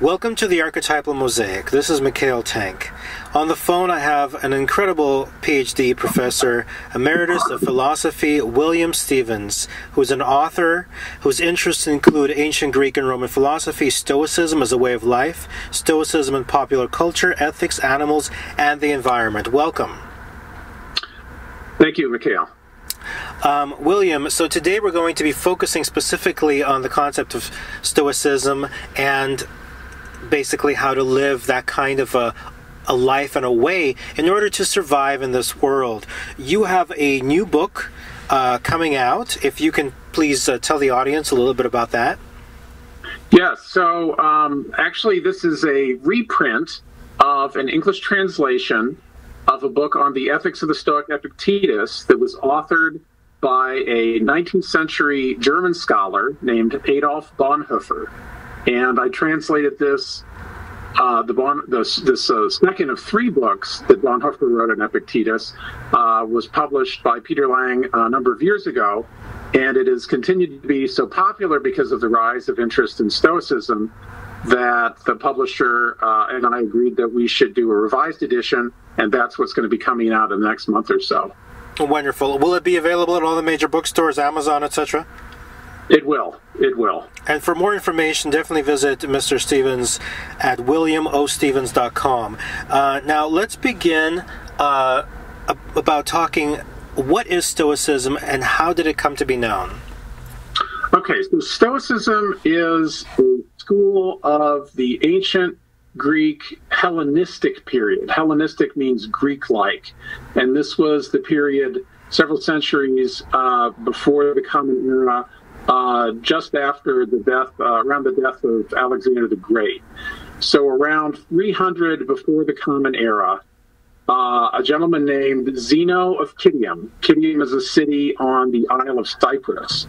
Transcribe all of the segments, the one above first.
Welcome to the Archetypal Mosaic. This is Mikhail Tank. On the phone, I have an incredible PhD professor, emeritus of philosophy, William Stephens, who's an author whose interests include ancient Greek and Roman philosophy, Stoicism as a way of life, Stoicism in popular culture, ethics, animals, and the environment. Welcome. Thank you, Mikhail. Um, William, so today we're going to be focusing specifically on the concept of Stoicism and basically how to live that kind of a, a life and a way in order to survive in this world. You have a new book uh, coming out. If you can please uh, tell the audience a little bit about that. Yes, so um, actually, this is a reprint of an English translation of a book on the ethics of the Stoic Epictetus that was authored by a 19th century German scholar named Adolf Bonhoeffer and I translated this. Uh, the bon, this, this uh, second of three books that Bonhoeffer wrote on Epictetus uh, was published by Peter Lang a number of years ago, and it has continued to be so popular because of the rise of interest in Stoicism that the publisher uh, and I agreed that we should do a revised edition, and that's what's going to be coming out in the next month or so. Wonderful. Will it be available at all the major bookstores, Amazon, etc.? It will. It will. And for more information, definitely visit Mr. Stephens at williamostephens.com. Uh, now, let's begin uh, about talking what is Stoicism and how did it come to be known? Okay, so Stoicism is a school of the ancient Greek Hellenistic period. Hellenistic means Greek like, and this was the period several centuries uh, before the Common Era uh, just after the death, uh, around the death of Alexander the Great. So around 300 before the Common Era, uh, a gentleman named Zeno of Citium. Citium is a city on the Isle of Cyprus.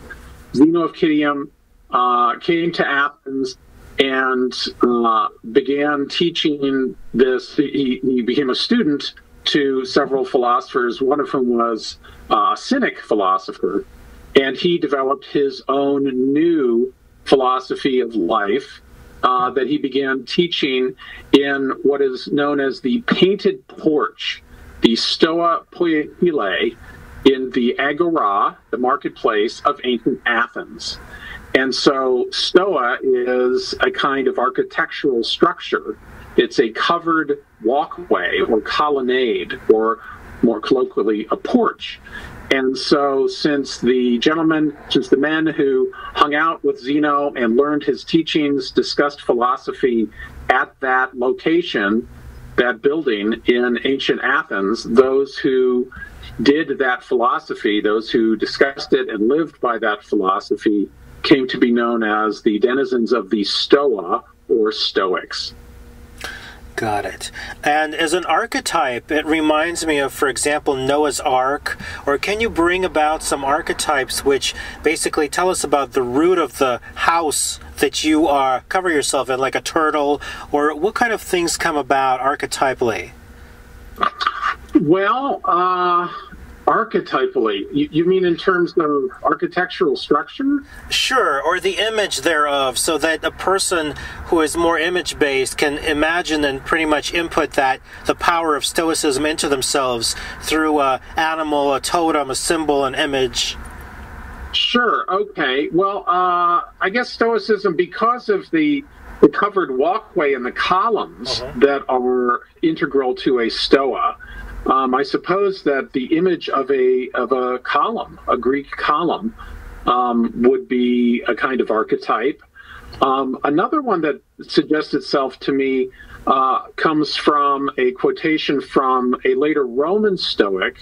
Zeno of Citium uh, came to Athens and uh, began teaching this. He, he, became a student to several philosophers, one of whom was a Cynic philosopher and he developed his own new philosophy of life uh, that he began teaching in what is known as the painted porch, the Stoa Poikile, in the Agora, the marketplace of ancient Athens. And so Stoa is a kind of architectural structure. It's a covered walkway or colonnade, or more colloquially, a porch. And so, since the gentleman, since the men who hung out with Zeno and learned his teachings, discussed philosophy at that location, that building in ancient Athens, those who did that philosophy, those who discussed it and lived by that philosophy, came to be known as the denizens of the Stoa or Stoics. Got it. And as an archetype, it reminds me of, for example, Noah's Ark. Or can you bring about some archetypes which basically tell us about the root of the house that you are cover yourself in, like a turtle? Or what kind of things come about archetypally? Well, uh, archetypally you, you, mean in terms of architectural structure? Sure or the image thereof so that a person who is more image based can imagine and pretty much input that the power of stoicism into themselves through a animal a totem a symbol an image. Sure okay. Well uh, i guess stoicism because of the the covered walkway and the columns uh-huh. that are integral to a stoa um, I suppose that the image of a of a column, a Greek column, um, would be a kind of archetype. Um, another one that suggests itself to me uh, comes from a quotation from a later Roman Stoic,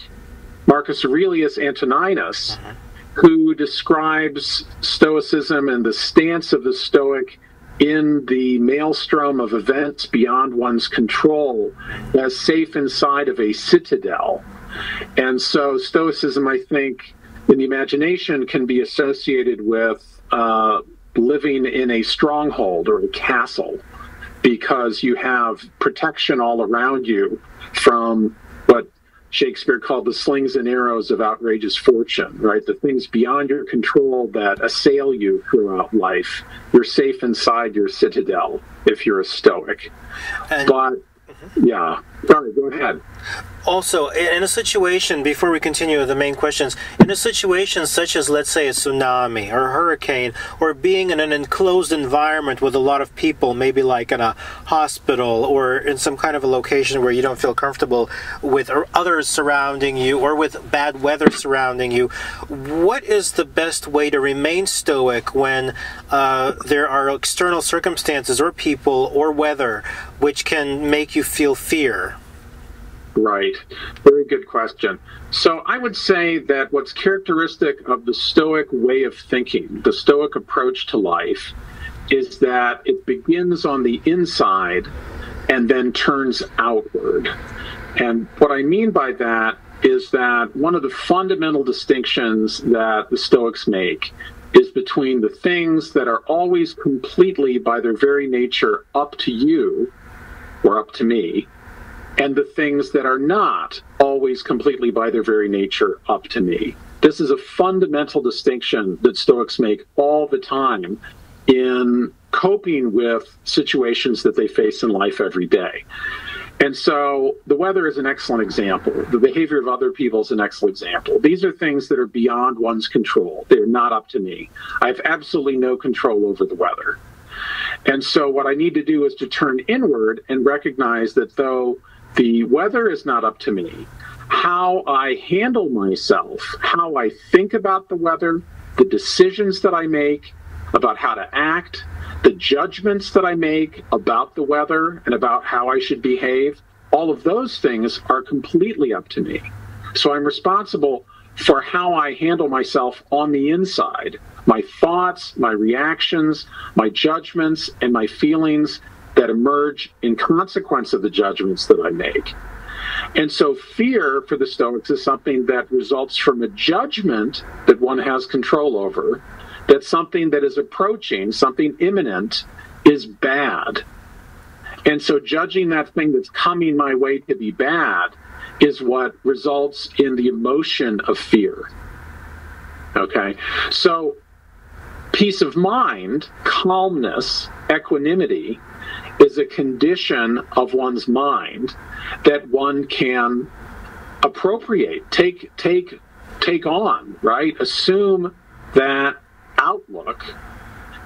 Marcus Aurelius Antoninus, uh-huh. who describes Stoicism and the stance of the Stoic in the maelstrom of events beyond one's control as safe inside of a citadel. And so, Stoicism, I think, in the imagination can be associated with uh, living in a stronghold or a castle because you have protection all around you from Shakespeare called the slings and arrows of outrageous fortune, right? The things beyond your control that assail you throughout life. You're safe inside your citadel if you're a Stoic. And, but, yeah. Sorry, go ahead. Also in a situation before we continue with the main questions in a situation such as let's say a tsunami or a hurricane or being in an enclosed environment with a lot of people maybe like in a hospital or in some kind of a location where you don't feel comfortable with others surrounding you or with bad weather surrounding you what is the best way to remain stoic when uh, there are external circumstances or people or weather which can make you feel fear Right. Very good question. So I would say that what's characteristic of the Stoic way of thinking, the Stoic approach to life, is that it begins on the inside and then turns outward. And what I mean by that is that one of the fundamental distinctions that the Stoics make is between the things that are always completely, by their very nature, up to you or up to me, and the things that are not always completely by their very nature up to me. This is a fundamental distinction that Stoics make all the time in coping with situations that they face in life every day. And so the weather is an excellent example. The behavior of other people is an excellent example. These are things that are beyond one's control. They're not up to me. I have absolutely no control over the weather. And so what I need to do is to turn inward and recognize that though the weather is not up to me. How I handle myself, how I think about the weather, the decisions that I make about how to act, the judgments that I make about the weather and about how I should behave, all of those things are completely up to me. So I'm responsible for how I handle myself on the inside. My thoughts, my reactions, my judgments, and my feelings that emerge in consequence of the judgments that I make. And so fear for the Stoics is something that results from a judgment that one has control over, that something that is approaching, something imminent, is bad. And so judging that thing that's coming my way to be bad is what results in the emotion of fear. Okay? So peace of mind, calmness, equanimity is a condition of one's mind that one can appropriate, take take take on, right? Assume that outlook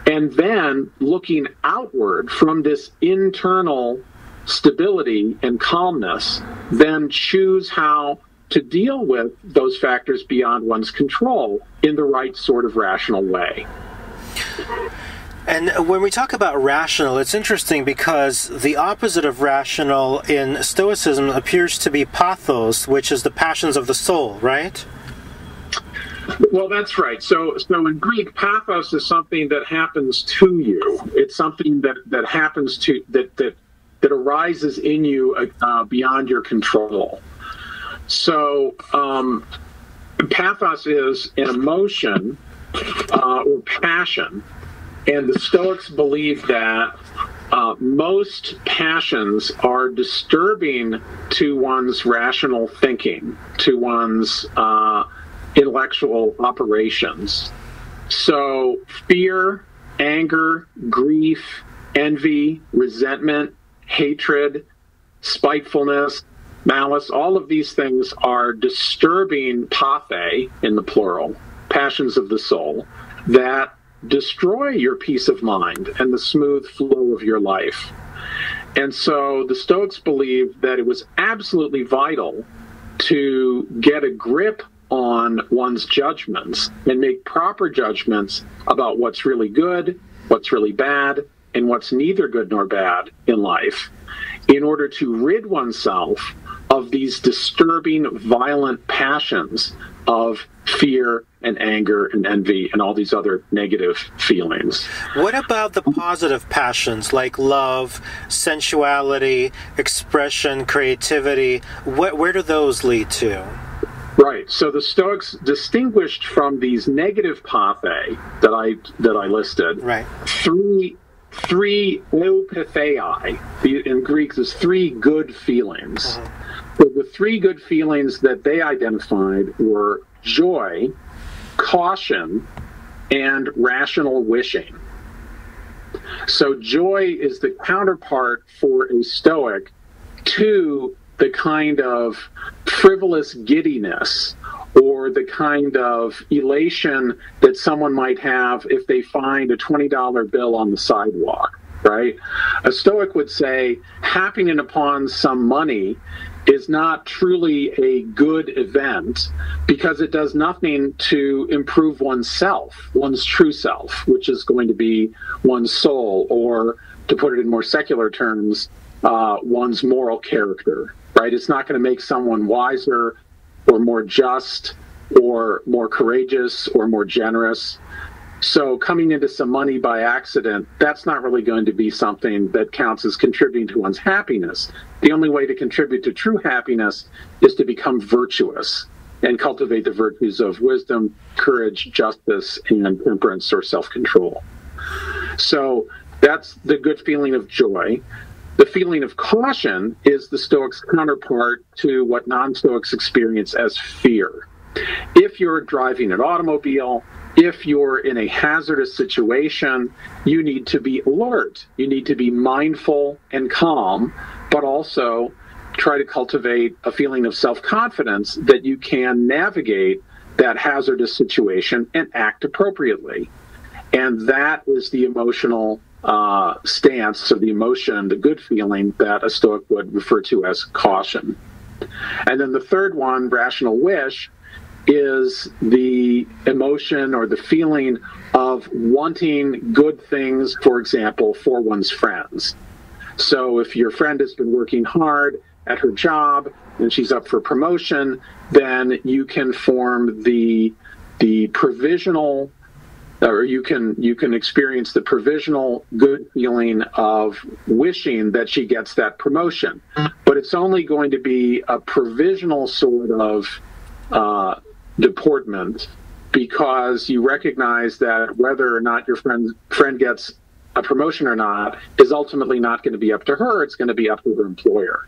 and then looking outward from this internal stability and calmness, then choose how to deal with those factors beyond one's control in the right sort of rational way. And when we talk about rational, it's interesting because the opposite of rational in Stoicism appears to be pathos, which is the passions of the soul, right? Well, that's right. So, so in Greek, pathos is something that happens to you. It's something that that happens to that that that arises in you uh, beyond your control. So, um, pathos is an emotion uh, or passion and the Stoics believe that uh, most passions are disturbing to one's rational thinking, to one's uh, intellectual operations. So, fear, anger, grief, envy, resentment, hatred, spitefulness, malice, all of these things are disturbing pathe in the plural, passions of the soul, that destroy your peace of mind and the smooth flow of your life. And so the Stoics believed that it was absolutely vital to get a grip on one's judgments and make proper judgments about what's really good, what's really bad, and what's neither good nor bad in life in order to rid oneself of these disturbing, violent passions of fear and anger and envy and all these other negative feelings. What about the positive passions like love, sensuality, expression, creativity? What, where do those lead to? Right. So the Stoics distinguished from these negative pathe that I that I listed. Right. Three three eupathei. In Greek, there's three good feelings. Uh-huh So the three good feelings that they identified were joy, caution, and rational wishing. So joy is the counterpart for a Stoic to the kind of frivolous giddiness or the kind of elation that someone might have if they find a $20 bill on the sidewalk, right? A Stoic would say happening upon some money is not truly a good event because it does nothing to improve one's self, one's true self, which is going to be one's soul, or to put it in more secular terms, uh, one's moral character, right? It's not going to make someone wiser or more just or more courageous or more generous. So coming into some money by accident, that's not really going to be something that counts as contributing to one's happiness. The only way to contribute to true happiness is to become virtuous and cultivate the virtues of wisdom, courage, justice, and temperance or self control. So that's the good feeling of joy. The feeling of caution is the Stoics' counterpart to what non Stoics experience as fear. If you're driving an automobile, if you're in a hazardous situation, you need to be alert. You need to be mindful and calm, but also try to cultivate a feeling of self confidence that you can navigate that hazardous situation and act appropriately. And that is the emotional uh, stance or the emotion, the good feeling that a Stoic would refer to as caution. And then the third one, rational wish, is the emotion or the feeling of wanting good things, for example, for one's friends. So if your friend has been working hard at her job and she's up for promotion, then you can form the the provisional or you can you can experience the provisional good feeling of wishing that she gets that promotion but it's only going to be a provisional sort of uh, deportment because you recognize that whether or not your friend friend gets a promotion or not is ultimately not going to be up to her it's going to be up to her employer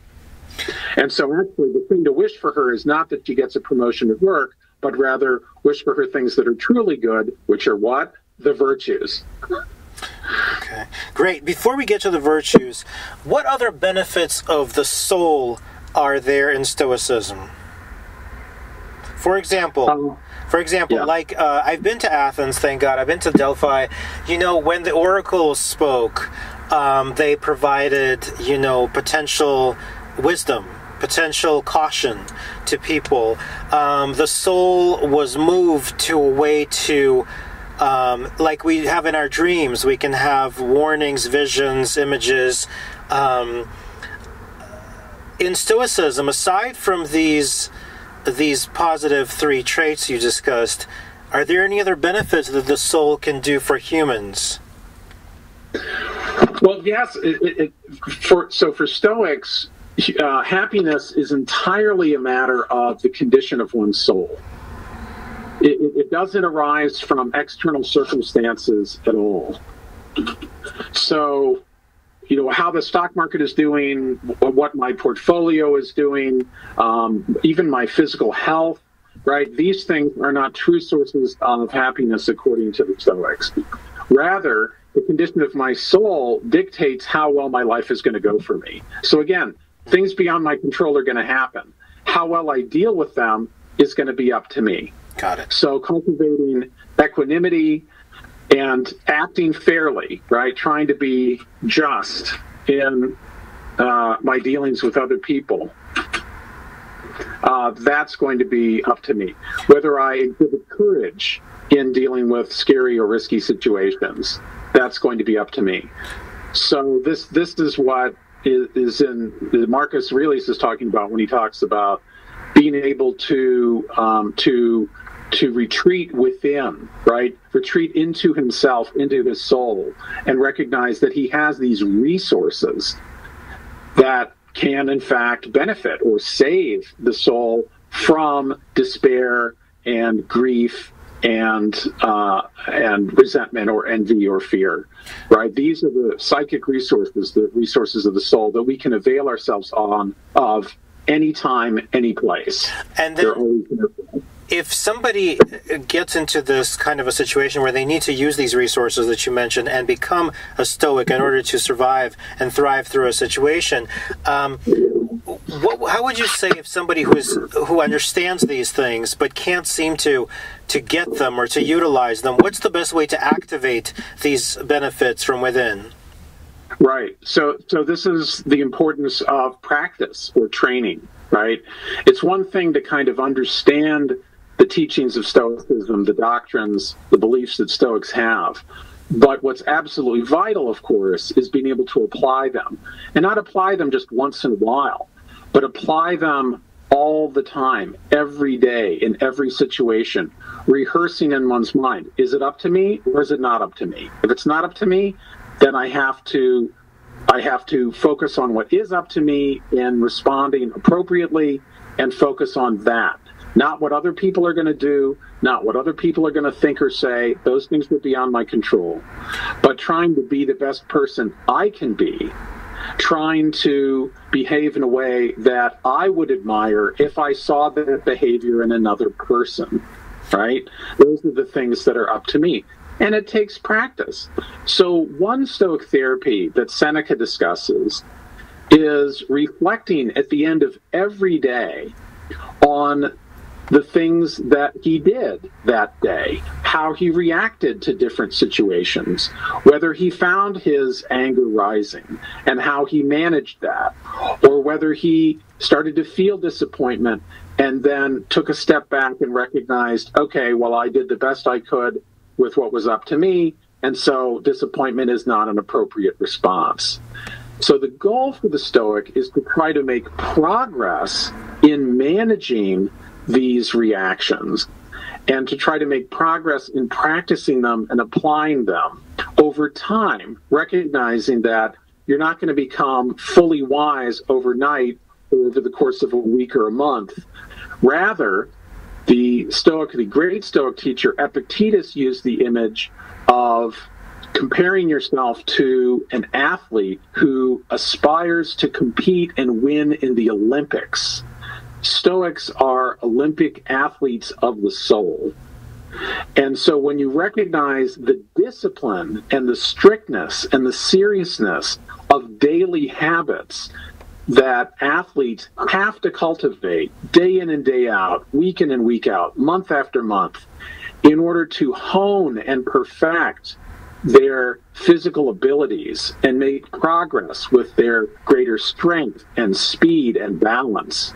and so actually the thing to wish for her is not that she gets a promotion at work but rather wish for her things that are truly good which are what the virtues Okay, great. Before we get to the virtues, what other benefits of the soul are there in Stoicism? For example, Um, for example, yeah. like uh, I've been to Athens, thank God. I've been to Delphi. You know, when the oracles spoke, um, they provided you know potential wisdom, potential caution to people. Um, the soul was moved to a way to. Um, like we have in our dreams, we can have warnings, visions, images. Um, in Stoicism, aside from these these positive three traits you discussed, are there any other benefits that the soul can do for humans? Well, yes. It, it, for so for Stoics, uh, happiness is entirely a matter of the condition of one's soul. It, it doesn't arise from external circumstances at all. So, you know, how the stock market is doing, what my portfolio is doing, um, even my physical health, right? These things are not true sources of happiness according to the Stoics. Rather, the condition of my soul dictates how well my life is going to go for me. So again, things beyond my control are going to happen. How well I deal with them is going to be up to me. Got it. So cultivating equanimity and acting fairly, right? Trying to be just in uh, my dealings with other people. Uh, that's going to be up to me. Whether I exhibit courage in dealing with scary or risky situations, that's going to be up to me. So this this is what is, is in the Marcus Aurelius is talking about when he talks about being able to um, to to retreat within, right? Retreat into himself, into his soul, and recognize that he has these resources that can, in fact, benefit or save the soul from despair and grief and uh, and resentment or envy or fear, right? These are the psychic resources, the resources of the soul that we can avail ourselves on of anytime, any place. And They're then. If somebody gets into this kind of a situation where they need to use these resources that you mentioned and become a stoic in order to survive and thrive through a situation, um, what, how would you say if somebody who is who understands these things but can't seem to to get them or to utilize them? What's the best way to activate these benefits from within? Right. So so this is the importance of practice or training, right? It's one thing to kind of understand the teachings of Stoicism, the doctrines, the beliefs that Stoics have. But what's absolutely vital, of course, is being able to apply them. And not apply them just once in a while, but apply them all the time, every day, in every situation, rehearsing in one's mind. Is it up to me or is it not up to me? If it's not up to me, then I have to I have to focus on what is up to me in responding appropriately and focus on that. Not what other people are going to do, not what other people are going to think or say. Those things are beyond my control. But trying to be the best person I can be, trying to behave in a way that I would admire if I saw that behavior in another person, right? Those are the things that are up to me and it takes practice. So, one Stoic therapy that Seneca discusses is reflecting at the end of every day on the things that he did that day, how he reacted to different situations, whether he found his anger rising and how he managed that, or whether he started to feel disappointment and then took a step back and recognized, okay, well, I did the best I could with what was up to me, and so disappointment is not an appropriate response. So the goal for the Stoic is to try to make progress in managing these reactions and to try to make progress in practicing them and applying them over time, recognizing that you're not going to become fully wise overnight or over the course of a week or a month. Rather, the Stoic, the great Stoic teacher Epictetus used the image of comparing yourself to an athlete who aspires to compete and win in the Olympics. Stoics are Olympic athletes of the soul. And so when you recognize the discipline and the strictness and the seriousness of daily habits that athletes have to cultivate day in and day out, week in and week out, month after month, in order to hone and perfect their physical abilities and make progress with their greater strength and speed and balance.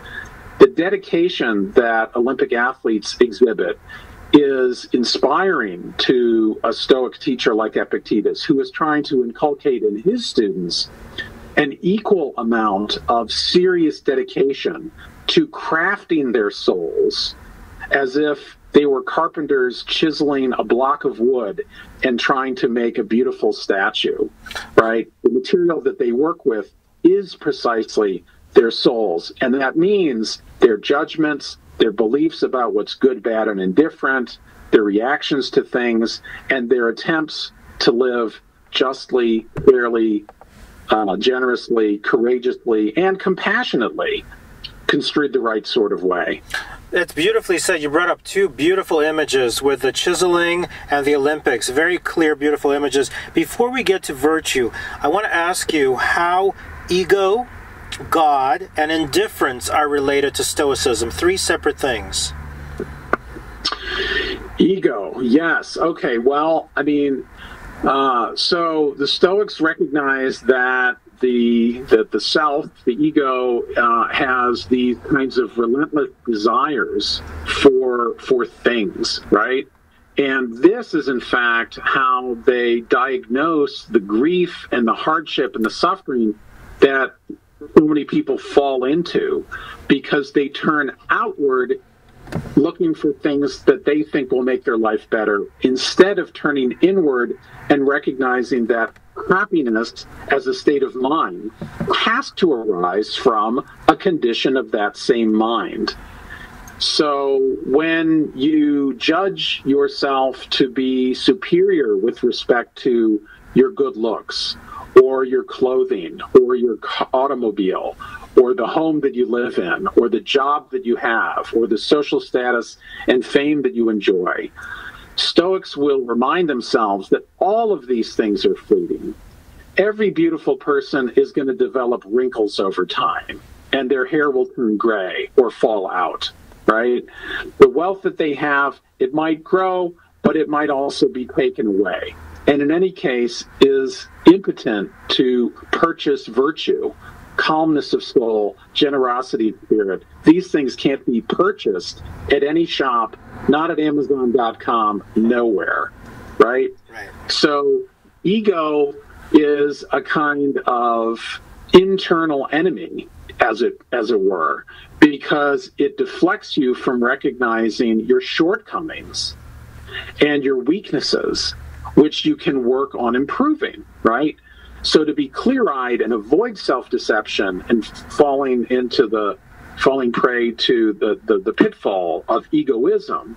The dedication that Olympic athletes exhibit is inspiring to a Stoic teacher like Epictetus, who is trying to inculcate in his students an equal amount of serious dedication to crafting their souls as if they were carpenters chiseling a block of wood and trying to make a beautiful statue, right? The material that they work with is precisely their souls. And that means their judgments, their beliefs about what's good, bad, and indifferent, their reactions to things, and their attempts to live justly, fairly, uh, generously, courageously, and compassionately construed the right sort of way. It's beautifully said. You brought up two beautiful images with the chiseling and the Olympics. Very clear, beautiful images. Before we get to virtue, I want to ask you how ego, God, and indifference are related to Stoicism. Three separate things. Ego, yes. Okay, well, I mean, uh, so the Stoics recognize that the that the self, the ego, uh, has these kinds of relentless desires for for things, right? And this is, in fact, how they diagnose the grief and the hardship and the suffering that so many people fall into because they turn outward looking for things that they think will make their life better instead of turning inward and recognizing that happiness as a state of mind has to arise from a condition of that same mind. So when you judge yourself to be superior with respect to your good looks, or your clothing, or your automobile, or the home that you live in, or the job that you have, or the social status and fame that you enjoy. Stoics will remind themselves that all of these things are fleeting. Every beautiful person is going to develop wrinkles over time, and their hair will turn gray or fall out, right? The wealth that they have, it might grow, but it might also be taken away. And in any case, is impotent to purchase virtue calmness of soul, generosity of spirit. These things can't be purchased at any shop, not at Amazon.com, nowhere. Right? Right. So ego is a kind of internal enemy, as it as it were, because it deflects you from recognizing your shortcomings and your weaknesses, which you can work on improving, right? So to be clear-eyed and avoid self-deception and falling into the falling prey to the, the, the pitfall of egoism,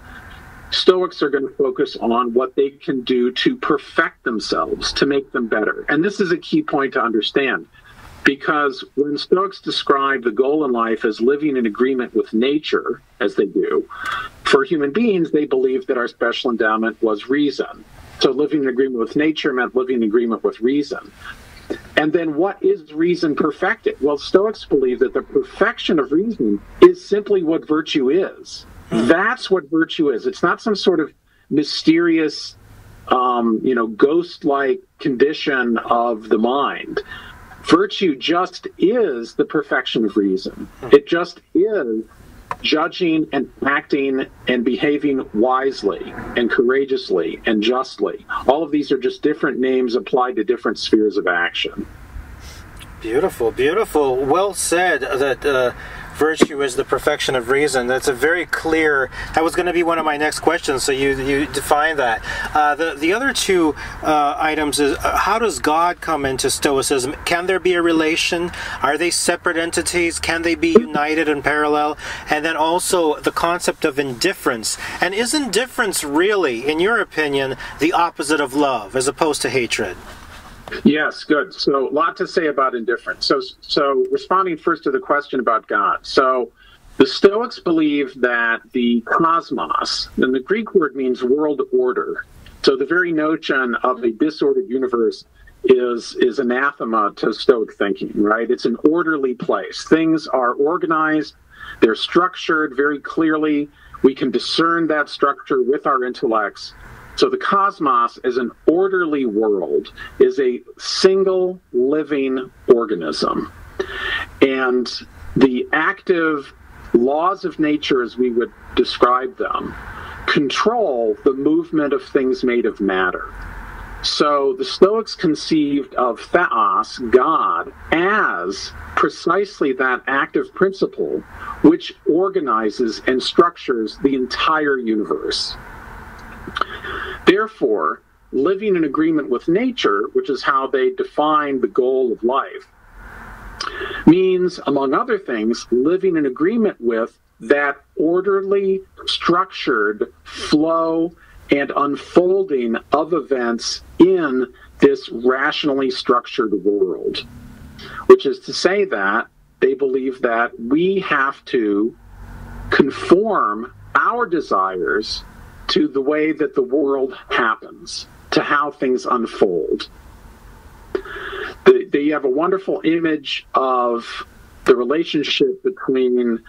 Stoics are going to focus on what they can do to perfect themselves, to make them better. And this is a key point to understand because when Stoics describe the goal in life as living in agreement with nature, as they do, for human beings, they believe that our special endowment was reason. So living in agreement with nature meant living in agreement with reason. And then what is reason perfected? Well, Stoics believe that the perfection of reason is simply what virtue is. That's what virtue is. It's not some sort of mysterious, um, you know, ghost like condition of the mind. Virtue just is the perfection of reason. It just is judging and acting and behaving wisely and courageously and justly. All of these are just different names applied to different spheres of action. Beautiful, beautiful. Well said that uh, virtue is the perfection of reason. That's a very clear. That was going to be one of my next questions. So you you define that. Uh, the the other two uh, items is uh, how does God come into Stoicism? Can there be a relation? Are they separate entities? Can they be united and parallel? And then also the concept of indifference. And is indifference really, in your opinion, the opposite of love as opposed to hatred? Yes, good. So, a lot to say about indifference. So, so responding first to the question about God. So, the Stoics believe that the cosmos, and the Greek word means world order. So, the very notion of a disordered universe is is anathema to Stoic thinking, right? It's an orderly place. Things are organized, they're structured very clearly. We can discern that structure with our intellects. So the cosmos is an orderly world, is a single living organism. And the active laws of nature, as we would describe them, control the movement of things made of matter. So the Stoics conceived of theos, God, as precisely that active principle which organizes and structures the entire universe. Therefore, living in agreement with nature, which is how they define the goal of life, means, among other things, living in agreement with that orderly, structured flow and unfolding of events in this rationally structured world. Which is to say that they believe that we have to conform our desires to the way that the world happens, to how things unfold. The, they have a wonderful image of the relationship between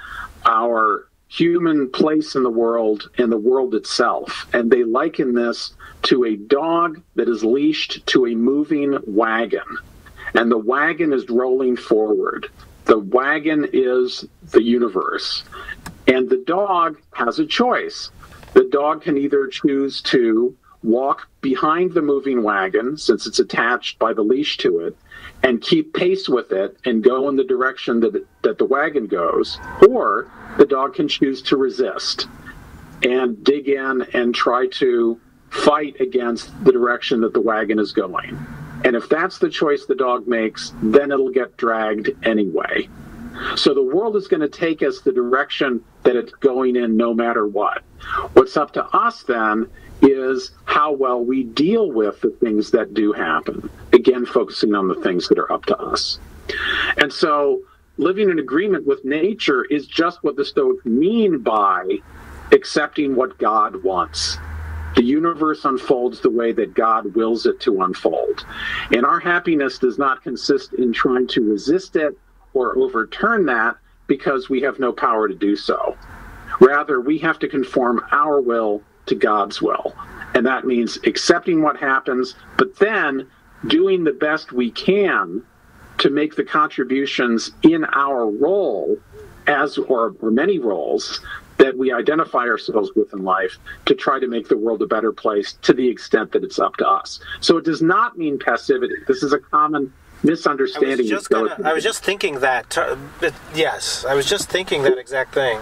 our human place in the world and the world itself. And they liken this to a dog that is leashed to a moving wagon. And the wagon is rolling forward. The wagon is the universe. And the dog has a choice the dog can either choose to walk behind the moving wagon, since it's attached by the leash to it, and keep pace with it and go in the direction that, it, that the wagon goes, or the dog can choose to resist and dig in and try to fight against the direction that the wagon is going. And if that's the choice the dog makes, then it'll get dragged anyway. So the world is going to take us the direction that it's going in no matter what. What's up to us then is how well we deal with the things that do happen. Again, focusing on the things that are up to us. And so living in agreement with nature is just what the Stoics mean by accepting what God wants. The universe unfolds the way that God wills it to unfold. And our happiness does not consist in trying to resist it or overturn that because we have no power to do so. Rather, we have to conform our will to God's will. And that means accepting what happens, but then doing the best we can to make the contributions in our role as or, many roles that we identify ourselves with in life to try to make the world a better place to the extent that it's up to us. So it does not mean passivity. This is a common misunderstanding. I was just, gonna, I was just thinking that. Uh, yes, I was just thinking that exact thing.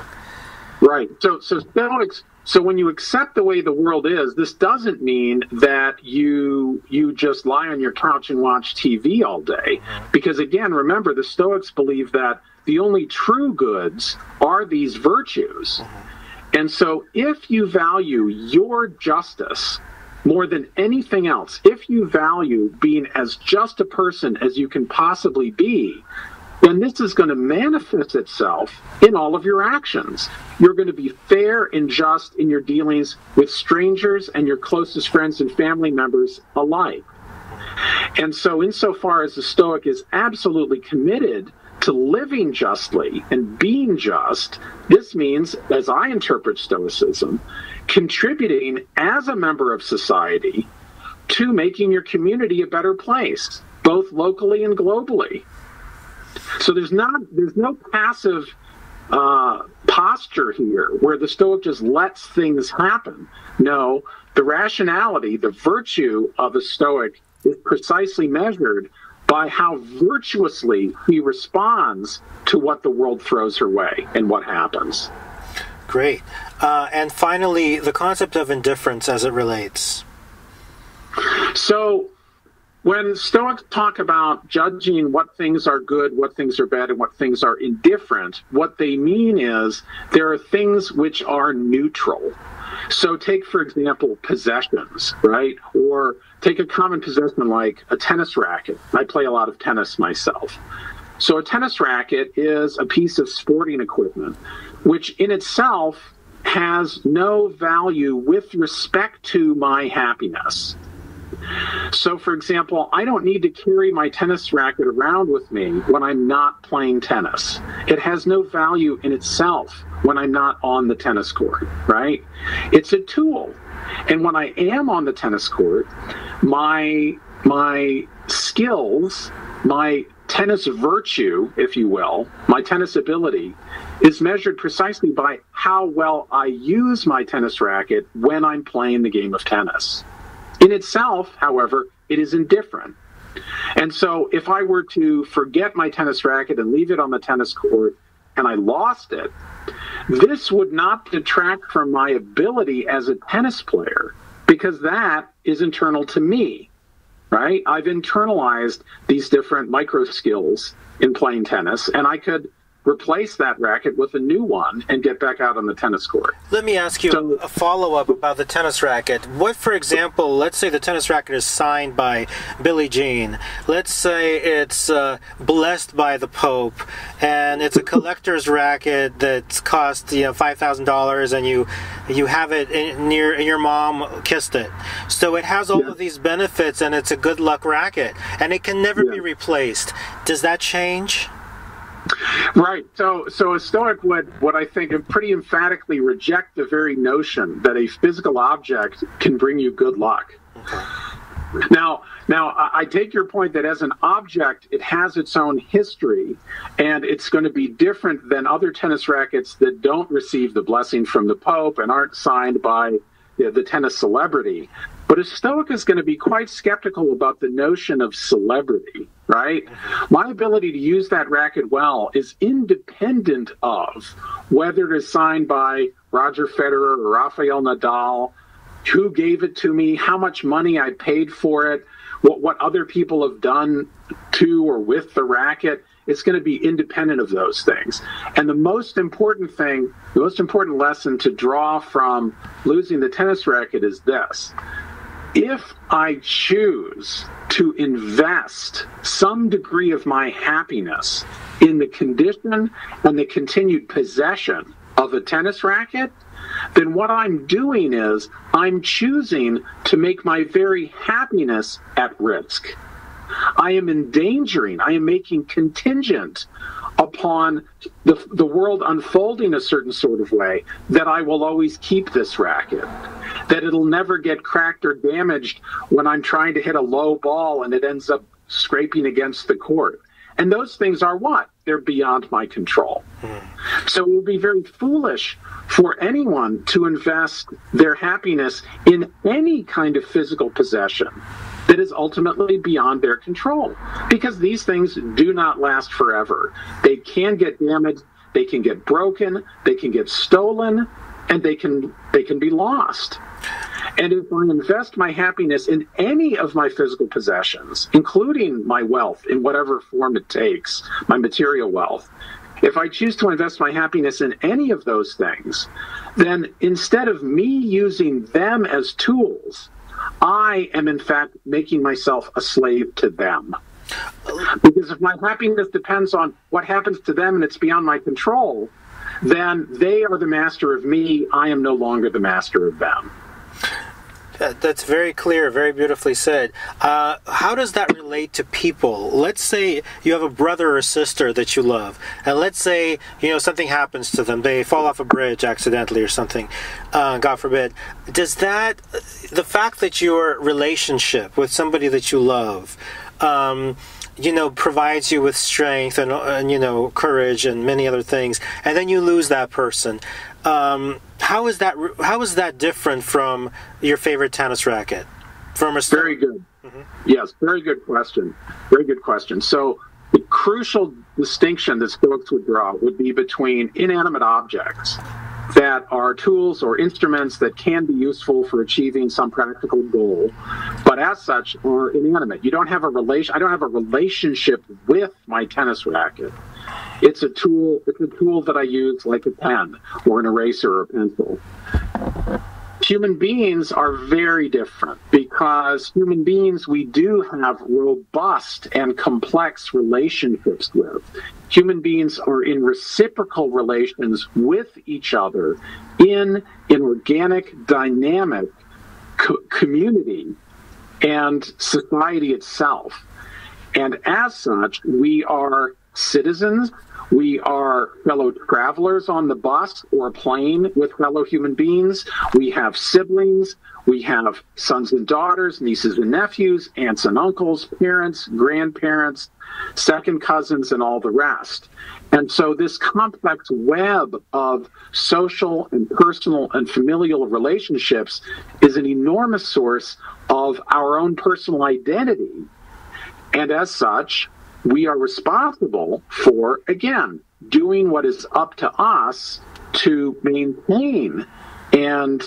Right. So, so Stoics so when you accept the way the world is, this doesn't mean that you you just lie on your couch and watch TV all day. Mm-hmm. Because again, remember the Stoics believe that the only true goods are these virtues. Mm-hmm. And so if you value your justice more than anything else, if you value being as just a person as you can possibly be, then this is going to manifest itself in all of your actions. You're going to be fair and just in your dealings with strangers and your closest friends and family members alike. And so, insofar as the Stoic is absolutely committed to living justly and being just, this means, as I interpret Stoicism, contributing as a member of society to making your community a better place, both locally and globally. So there's not there's no passive uh, posture here where the Stoic just lets things happen. No, the rationality, the virtue of a Stoic is precisely measured by how virtuously he responds to what the world throws her way and what happens. Great. Uh, and finally, the concept of indifference as it relates. So, when Stoics talk about judging what things are good, what things are bad, and what things are indifferent, what they mean is there are things which are neutral. So, take, for example, possessions, right? Or take a common possession like a tennis racket. I play a lot of tennis myself. So, a tennis racket is a piece of sporting equipment, which in itself has no value with respect to my happiness. So, for example, I don't need to carry my tennis racket around with me when I'm not playing tennis. It has no value in itself when I'm not on the tennis court, right? It's a tool. And when I am on the tennis court, my my skills, my tennis virtue, if you will, my tennis ability is measured precisely by how well I use my tennis racket when I'm playing the game of tennis. In itself, however, it is indifferent. And so if I were to forget my tennis racket and leave it on the tennis court and I lost it, this would not detract from my ability as a tennis player because that is internal to me, right? I've internalized these different micro skills in playing tennis and I could replace that racket with a new one and get back out on the tennis court. Let me ask you so, a follow up about the tennis racket. What, for example, let's say the tennis racket is signed by Billie Jean. Let's say it's uh, blessed by the Pope, and it's a collector's racket that's cost you know five thousand dollars, and you you have it in, near and your mom kissed it. So it has all yeah. of these benefits, and it's a good luck racket, and it can never yeah. be replaced. Does that change? Right. So, so a Stoic would, would I think, pretty emphatically reject the very notion that a physical object can bring you good luck. Okay. Now, now I take your point that as an object, it has its own history, and it's going to be different than other tennis rackets that don't receive the blessing from the Pope and aren't signed by the, the tennis celebrity. But a Stoic is going to be quite skeptical about the notion of celebrity, right? My ability to use that racket well is independent of whether it is signed by Roger Federer or Rafael Nadal, who gave it to me, how much money I paid for it, what, what other people have done to or with the racket. It's going to be independent of those things. And the most important thing, the most important lesson to draw from losing the tennis racket is this if I choose to invest some degree of my happiness in the condition and the continued possession of a tennis racket, then what I'm doing is I'm choosing to make my very happiness at risk. I am endangering, I am making contingent upon the, the world unfolding a certain sort of way that I will always keep this racket, that it'll never get cracked or damaged when I'm trying to hit a low ball and it ends up scraping against the court. And those things are what? They're beyond my control. Hmm. So it would be very foolish for anyone to invest their happiness in any kind of physical possession that is ultimately beyond their control because these things do not last forever. They can get damaged, they can get broken, they can get stolen, and they can they can be lost. And if I invest my happiness in any of my physical possessions, including my wealth in whatever form it takes, my material wealth, if I choose to invest my happiness in any of those things, then instead of me using them as tools, I am in fact making myself a slave to them. Because if my happiness depends on what happens to them and it's beyond my control, then they are the master of me. I am no longer the master of them. That's very clear, very beautifully said. Uh, how does that relate to people? Let's say you have a brother or sister that you love, and let's say you know something happens to them, they fall off a bridge accidentally or something, uh, God forbid. Does that, the fact that your relationship with somebody that you love, um, you know provides you with strength and, and, you know courage and many other things and then you lose that person um, how is that how is that different from your favorite tennis racket from a very good mm-hmm. yes very good question very good question so the crucial distinction that Stoics would draw would be between inanimate objects that are tools or instruments that can be useful for achieving some practical goal, but as such are inanimate. You don't have a relation. I don't have a relationship with my tennis racket. It's a tool. It's a tool that I use like a pen or an eraser or a pencil human beings are very different because human beings we do have robust and complex relationships with. Human beings are in reciprocal relations with each other in an organic, dynamic co- community and society itself. And as such, we are citizens we are fellow travelers on the bus or plane with fellow human beings. We have siblings. We have sons and daughters, nieces and nephews, aunts and uncles, parents, grandparents, second cousins, and all the rest. And so, this complex web of social and personal and familial relationships is an enormous source of our own personal identity. And as such, we are responsible for, again, doing what is up to us to maintain and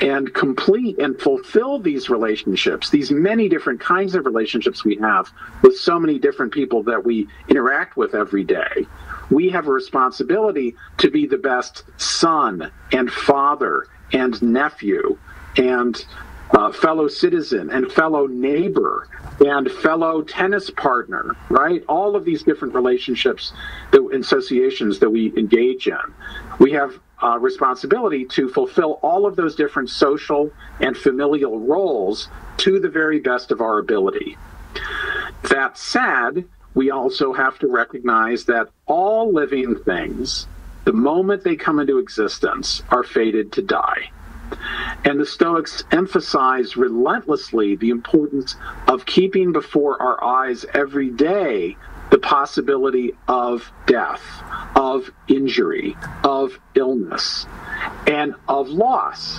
and complete and fulfill these relationships, these many different kinds of relationships we have with so many different people that we interact with every day. We have a responsibility to be the best son and father and nephew and uh, fellow citizen and fellow neighbor and fellow tennis partner, right? All of these different relationships that, associations that we engage in. We have a responsibility to fulfill all of those different social and familial roles to the very best of our ability. That said, we also have to recognize that all living things, the moment they come into existence, are fated to die. And the Stoics emphasize relentlessly the importance of keeping before our eyes every day the possibility of death, of injury, of illness, and of loss.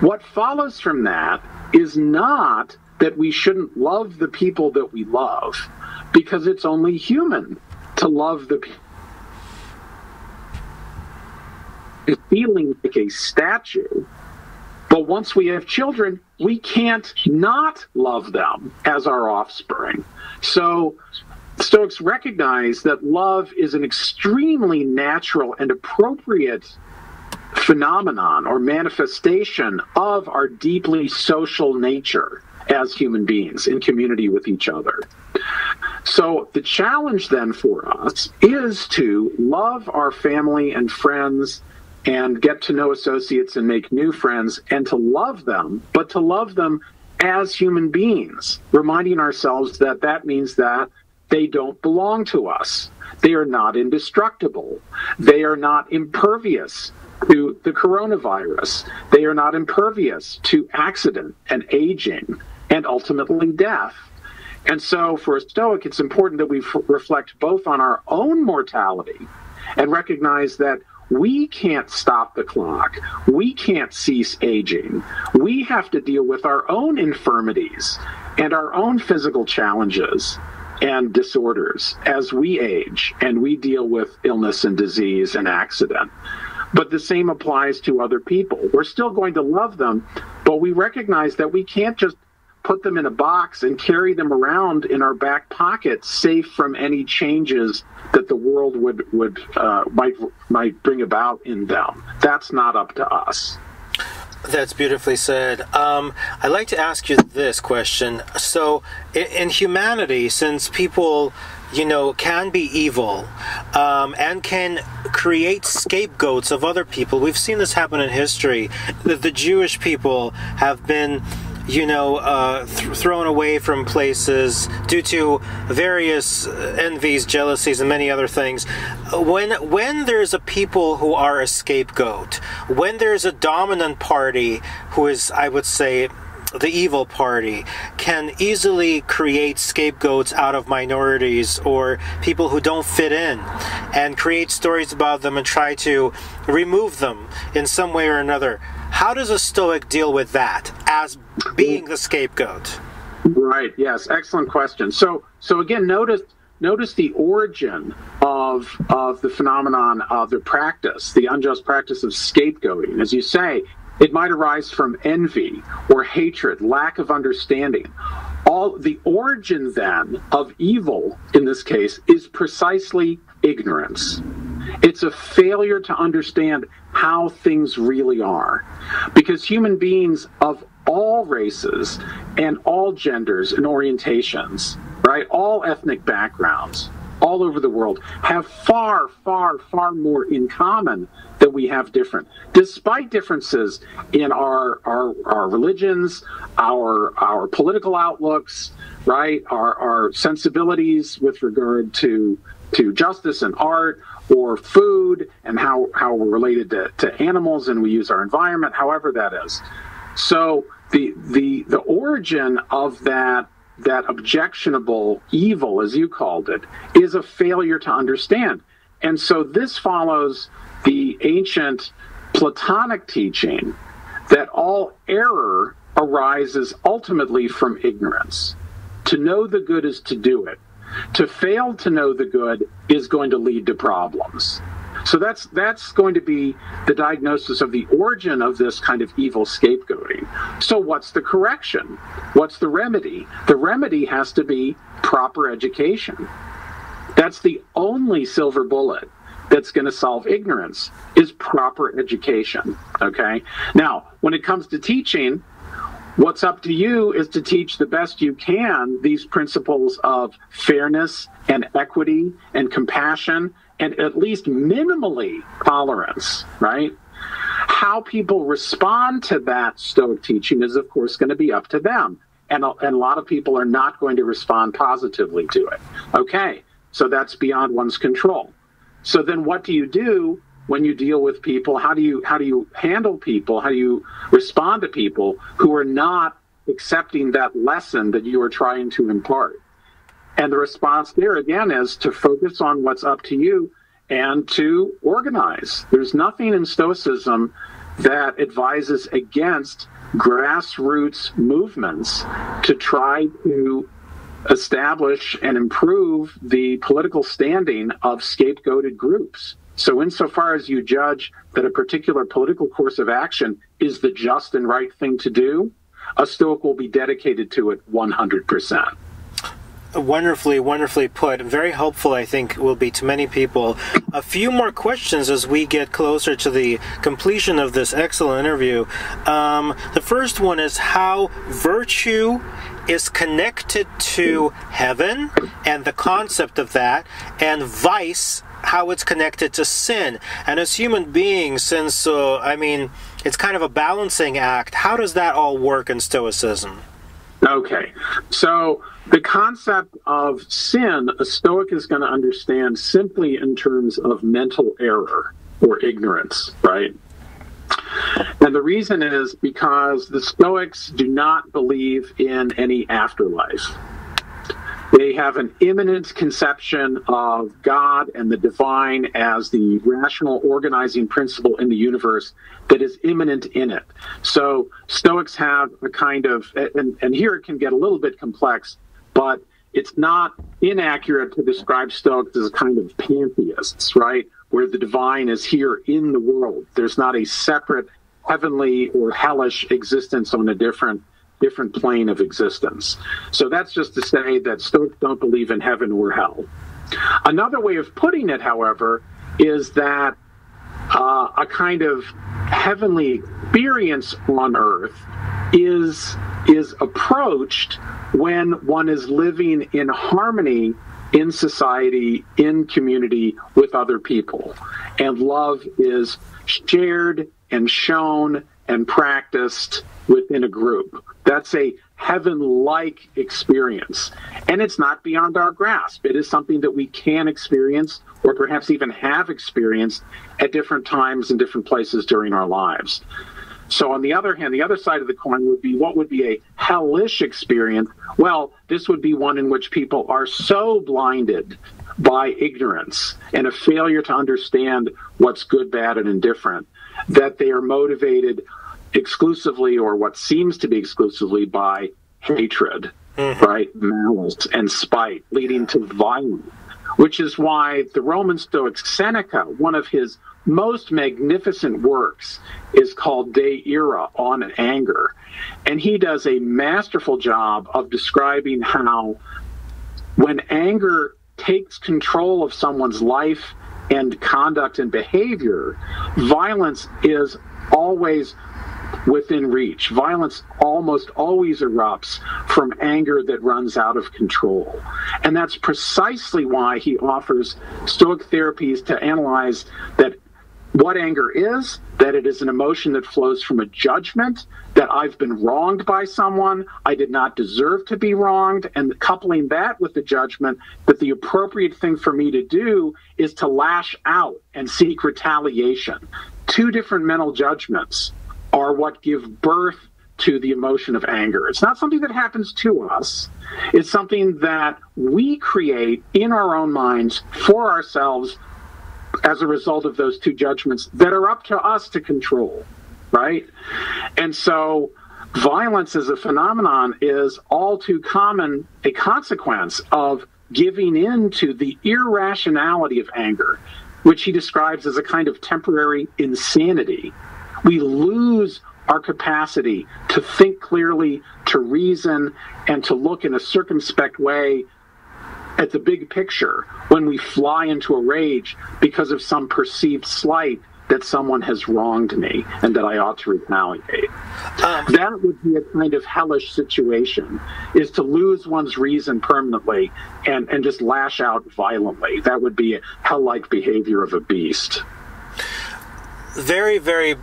What follows from that is not that we shouldn't love the people that we love, because it's only human to love the people feeling like a statue. But once we have children, we can't not love them as our offspring. So Stoics recognize that love is an extremely natural and appropriate phenomenon or manifestation of our deeply social nature as human beings in community with each other. So the challenge then for us is to love our family and friends and get to know associates and make new friends and to love them, but to love them as human beings, reminding ourselves that that means that they don't belong to us. They are not indestructible. They are not impervious to the coronavirus. They are not impervious to accident and aging and ultimately death. And so, for a Stoic, it's important that we f- reflect both on our own mortality and recognize that we can't stop the clock. We can't cease aging. We have to deal with our own infirmities and our own physical challenges and disorders as we age and we deal with illness and disease and accident. But the same applies to other people. We're still going to love them, but we recognize that we can't just put them in a box and carry them around in our back pocket, safe from any changes that the world would would uh, might might bring about in them. That's not up to us. That's beautifully said. Um, I'd like to ask you this question. So, in, in humanity, since people you know, can be evil um, and can create scapegoats of other people. We've seen this happen in history. That the Jewish people have been you know, uh, th- thrown away from places due to various envies, jealousies, and many other things. When when there's a people who are a scapegoat, when there's a dominant party who is, I would say, the evil party can easily create scapegoats out of minorities or people who don't fit in and create stories about them and try to remove them in some way or another. How does a Stoic deal with that as being the scapegoat? Right. Yes. Excellent question. So, so again, notice notice the origin of of the phenomenon of the practice, the unjust practice of scapegoating. As you say, it might arise from envy or hatred, lack of understanding. All the origin then of evil in this case is precisely ignorance. It's a failure to understand how things really are. Because human beings of all races and all genders and orientations, right, all ethnic backgrounds, all over the world have far, far, far more in common than we have different, despite differences in our our, our religions, our our political outlooks, right, our, our sensibilities with regard to to justice and art or food and how, how we're related to, to animals and we use our environment, however that is. So the the the origin of that that objectionable evil, as you called it, is a failure to understand. And so this follows the ancient Platonic teaching that all error arises ultimately from ignorance. To know the good is to do it. To fail to know the good is going to lead to problems. So that's that's going to be the diagnosis of the origin of this kind of evil scapegoating. So what's the correction? What's the remedy? The remedy has to be proper education. That's the only silver bullet that's going to solve ignorance is proper education, okay? Now, when it comes to teaching, What's up to you is to teach the best you can these principles of fairness and equity and compassion and at least minimally tolerance, right? How people respond to that Stoic teaching is, of course, going to be up to them. And a, and a lot of people are not going to respond positively to it. Okay, so that's beyond one's control. So then what do you do when you deal with people how do you how do you handle people? How do you respond to people who are not accepting that lesson that you are trying to impart? And the response there again is to focus on what's up to you and to organize. There's nothing in stoicism that advises against grassroots movements to try to establish and improve the political standing of scapegoated groups so, insofar as you judge that a particular political course of action is the just and right thing to do, a Stoic will be dedicated to it 100%. Wonderfully, wonderfully put. Very helpful, I think, will be to many people. A few more questions as we get closer to the completion of this excellent interview. Um, the first one is how virtue is connected to heaven and the concept of that, and vice, how it's connected to sin. And as human beings, since, uh, I mean, it's kind of a balancing act, how does that all work in Stoicism? Okay. So the concept of sin, a Stoic is going to understand simply in terms of mental error or ignorance, right? And the reason is because the Stoics do not believe in any afterlife. They have an immanent conception of God and the divine as the rational organizing principle in the universe that is immanent in it. So Stoics have a kind of, and, and here it can get a little bit complex, but it's not inaccurate to describe Stoics as a kind of pantheists, right? Where the divine is here in the world. There's not a separate heavenly or hellish existence on a different different plane of existence. So that's just to say that Stoics don't believe in heaven or hell. Another way of putting it, however, is that uh, a kind of heavenly experience on earth is is approached when one is living in harmony in society, in community with other people. And love is shared and shown and practiced within a group. That's a heaven like experience. And it's not beyond our grasp. It is something that we can experience or perhaps even have experienced at different times and different places during our lives. So, on the other hand, the other side of the coin would be what would be a hellish experience? Well, this would be one in which people are so blinded by ignorance and a failure to understand what's good, bad, and indifferent that they are motivated exclusively or what seems to be exclusively by hatred, mm-hmm. right? Malice and spite, leading to violence, which is why the Roman Stoic Seneca, one of his most magnificent works is called De Ira on anger. And he does a masterful job of describing how when anger takes control of someone's life and conduct and behavior, violence is always within reach. Violence almost always erupts from anger that runs out of control. And that's precisely why he offers Stoic therapies to analyze that what anger is that it is an emotion that flows from a judgment that I've been wronged by someone, I did not deserve to be wronged, and coupling that with the judgment that the appropriate thing for me to do is to lash out and seek retaliation. Two different mental judgments are what give birth to the emotion of anger. It's not something that happens to us. It's something that we create in our own minds for ourselves as a result of those two judgments that are up to us to control, right? And so violence as a phenomenon is all too common a consequence of giving in to the irrationality of anger, which he describes as a kind of temporary insanity. We lose our capacity to think clearly, to reason, and to look in a circumspect way at the big picture when we fly into a rage because of some perceived slight that someone has wronged me and that I ought to retaliate. Um, that would be a kind of hellish situation, is to lose one's reason permanently and, and just lash out violently. That would be a hell like behavior of a beast. Very, very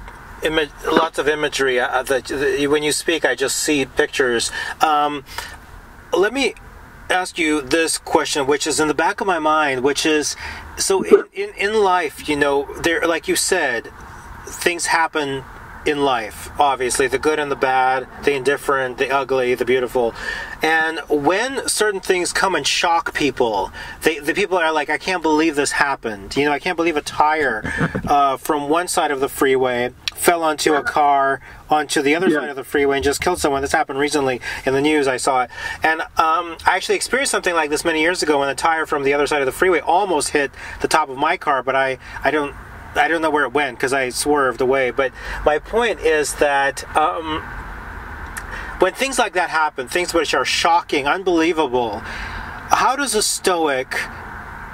Ima- lots of imagery. Uh, the, when you speak, I just see pictures. Um, let me ask you this question, which is in the back of my mind, which is so in, in, in life, you know, there, like you said, things happen in life, obviously the good and the bad, the indifferent, the ugly, the beautiful. And when certain things come and shock people, they, the people are like, I can't believe this happened. You know, I can't believe a tire uh, from one side of the freeway fell onto a car onto the other yeah. side of the freeway and just killed someone. This happened recently in the news. I saw it, and um, I actually experienced something like this many years ago when a tire from the other side of the freeway almost hit the top of my car, but I I don't. I don't know where it went because I swerved away. But my point is that um, when things like that happen, things which are shocking, unbelievable, how does a Stoic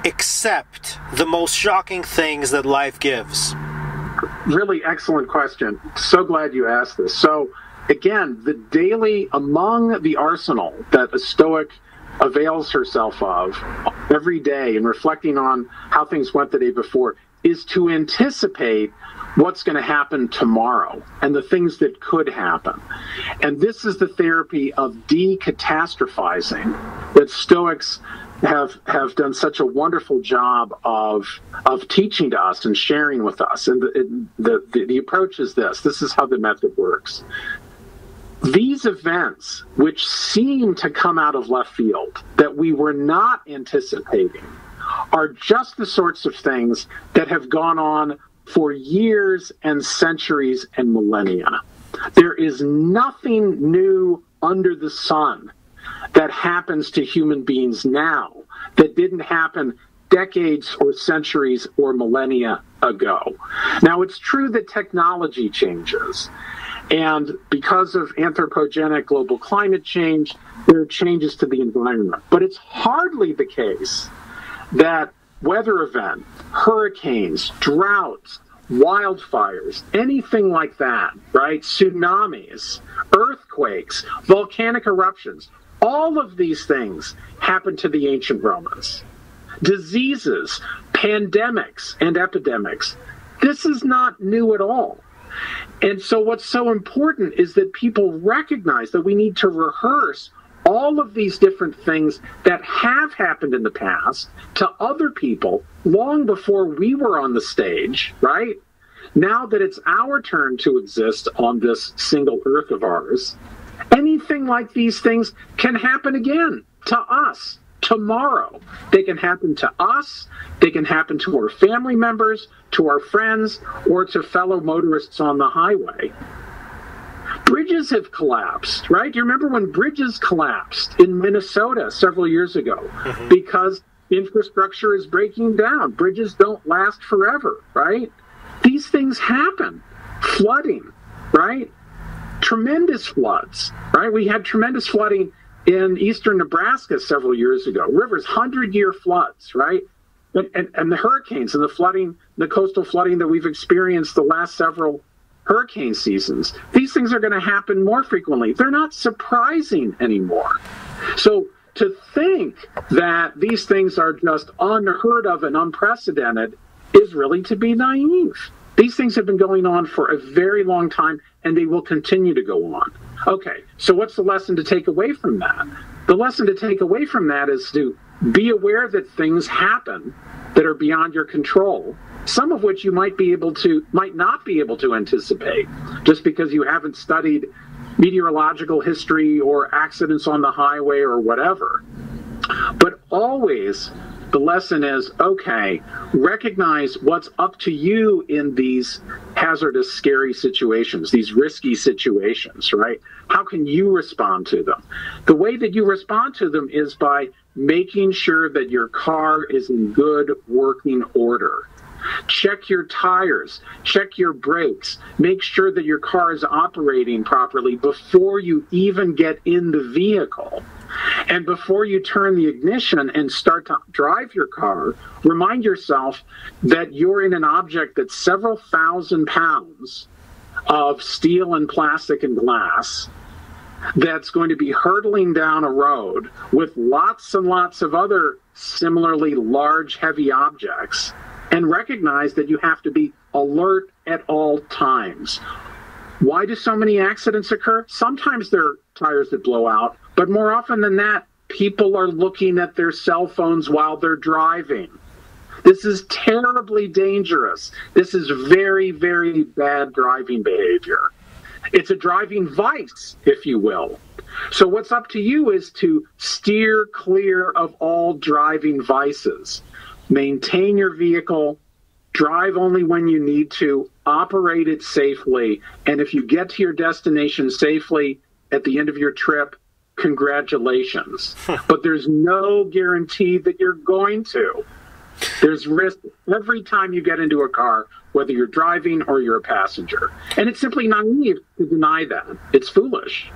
accept the most shocking things that life gives? really excellent question. So glad you asked this. So, again, the daily, among the arsenal that a Stoic avails herself of every day and reflecting on how things went the day before is to anticipate what's going to happen tomorrow and the things that could happen. And this is the therapy of decatastrophizing that Stoics have have done such a wonderful job of of teaching to us and sharing with us. And the, the, the, the approach is this. This is how the method works. These events, which seem to come out of left field, that we were not anticipating, are just the sorts of things that have gone on for years and centuries and millennia. There is nothing new under the sun that happens to human beings now that didn't happen decades or centuries or millennia ago. Now, it's true that technology changes. And because of anthropogenic global climate change, there are changes to the environment. But it's hardly the case that weather event, hurricanes, droughts, wildfires, anything like that, right? Tsunamis, earthquakes, volcanic eruptions, all of these things happened to the ancient Romans. Diseases, pandemics, and epidemics. This is not new at all. And so, what's so important is that people recognize that we need to rehearse all of these different things that have happened in the past to other people long before we were on the stage, right? Now that it's our turn to exist on this single earth of ours, anything like these things can happen again to us tomorrow. They can happen to us, they can happen to our family members, to our friends, or to fellow motorists on the highway. Bridges have collapsed, right? Do you remember when bridges collapsed in Minnesota several years ago? Mm-hmm. Because infrastructure is breaking down. Bridges don't last forever, right? These things happen. Flooding, right? Tremendous floods, right? We had tremendous flooding in eastern Nebraska several years ago. Rivers, 100 year floods, right? And, and, and, the hurricanes and the flooding, the coastal flooding that we've experienced the last several hurricane seasons. These things are going to happen more frequently. They're not surprising anymore. So to think that these things are just unheard of and unprecedented is really to be naive. These things have been going on for a very long time and they will continue to go on. Okay, so what's the lesson to take away from that? The lesson to take away from that is to be aware that things happen that are beyond your control some of which you might be able to might not be able to anticipate just because you haven't studied meteorological history or accidents on the highway or whatever. But always the lesson is okay recognize what's up to you in these hazardous scary situations these risky situations right? How can you respond to them? The way that you respond to them is by making sure that your car is in good working order Check your tires, check your brakes, make sure that your car is operating properly before you even get in the vehicle. And before you turn the ignition and start to drive your car, remind yourself that you're in an object that's several thousand pounds of steel and plastic and glass that's going to be hurtling down a road with lots and lots of other similarly large, heavy objects and recognize that you have to be alert at all times. Why do so many accidents occur? Sometimes there are tires that blow out, but more often than that, people are looking at their cell phones while they're driving. This is terribly dangerous. This is very, very bad driving behavior. It's a driving vice, if you will. So, what's up to you is to steer clear of all driving vices maintain your vehicle, drive only when you need to, operate it safely, and if you get to your destination safely at the end of your trip, congratulations. but there's no guarantee that you're going to. There's risk every time you get into a car, whether you're driving or you're a passenger. And it's simply naive to deny that. It's foolish.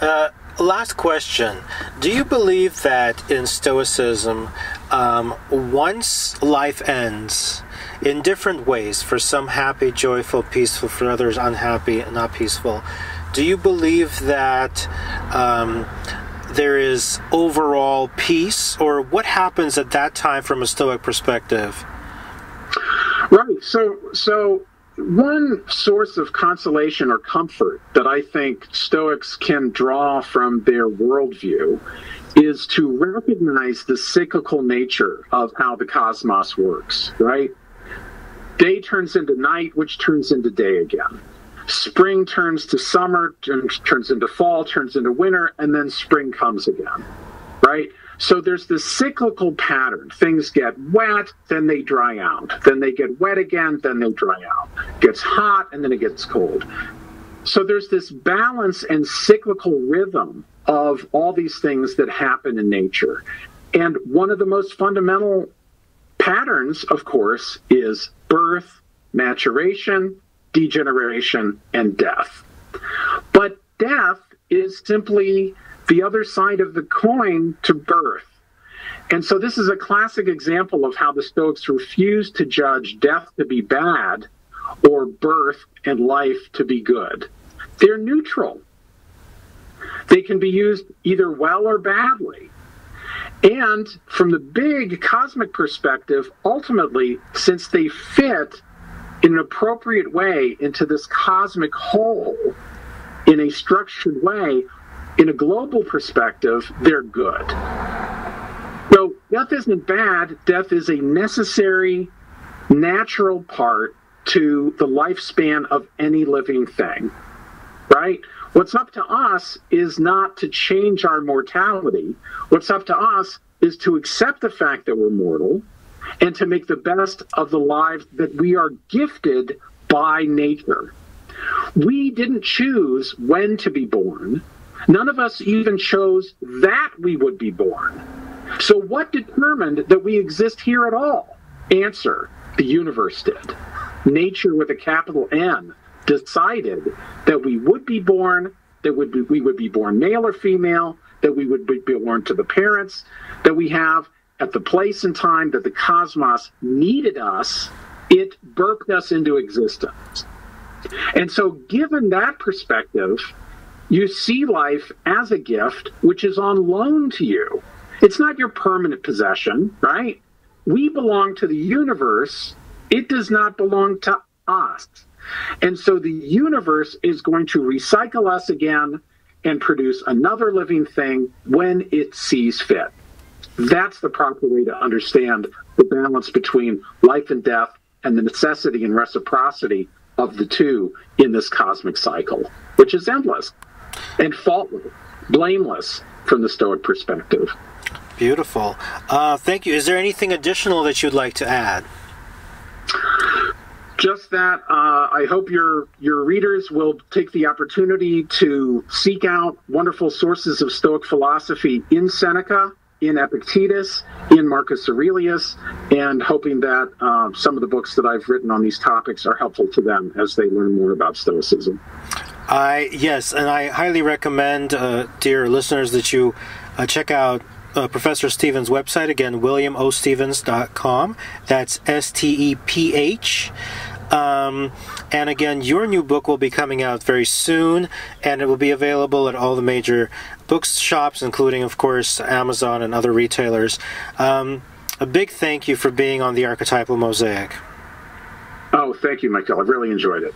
Uh, last question. Do you believe that in Stoicism, um, once life ends, in different ways, for some happy, joyful, peaceful, for others unhappy, not peaceful, do you believe that um, there is overall peace, or what happens at that time from a Stoic perspective? Right. So, so one source of consolation or comfort that I think Stoics can draw from their worldview is to recognize the cyclical nature of how the cosmos works, right? Day turns into night, which turns into day again. Spring turns to summer, turns into fall, turns into winter, and then spring comes again, right? So there's this cyclical pattern. Things get wet, then they dry out. Then they get wet again, then they dry out. Gets hot, and then it gets cold. So there's this balance and cyclical rhythm of all these things that happen in nature. And one of the most fundamental patterns, of course, is birth, maturation, degeneration, and death. But death is simply the other side of the coin to birth. And so this is a classic example of how the Stoics refuse to judge death to be bad or birth and life to be good. They're neutral. They can be used either well or badly. And from the big cosmic perspective, ultimately, since they fit in an appropriate way into this cosmic whole in a structured way, in a global perspective, they're good. So death isn't bad. Death is a necessary, natural part to the lifespan of any living thing, right? What's up to us is not to change our mortality. What's up to us is to accept the fact that we're mortal and to make the best of the lives that we are gifted by nature. We didn't choose when to be born. None of us even chose that we would be born. So, what determined that we exist here at all? Answer the universe did. Nature with a capital N decided that we would be born, that would be, we would be born male or female, that we would be born to the parents that we have at the place and time that the cosmos needed us, it burped us into existence. And so, given that perspective, you see life as a gift which is on loan to you. It's not your permanent possession, right? We belong to the universe, it does not belong to us. And so the universe is going to recycle us again and produce another living thing when it sees fit. That's the proper way to understand the balance between life and death and the necessity and reciprocity of the two in this cosmic cycle, which is endless and faultless, blameless from the Stoic perspective. Beautiful. Uh, thank you. Is there anything additional that you'd like to add? Just that uh, I hope your your readers will take the opportunity to seek out wonderful sources of Stoic philosophy in Seneca, in Epictetus, in Marcus Aurelius, and hoping that uh, some of the books that I've written on these topics are helpful to them as they learn more about Stoicism. I yes, and I highly recommend, uh, dear listeners, that you uh, check out uh, Professor Stephens' website again, williamostephens.com. That's S T E P H. Um, and again, your new book will be coming out very soon, and it will be available at all the major bookshops, including, of course, Amazon and other retailers. Um, a big thank you for being on the Archetypal Mosaic. Oh, thank you, Michael. I've really enjoyed it.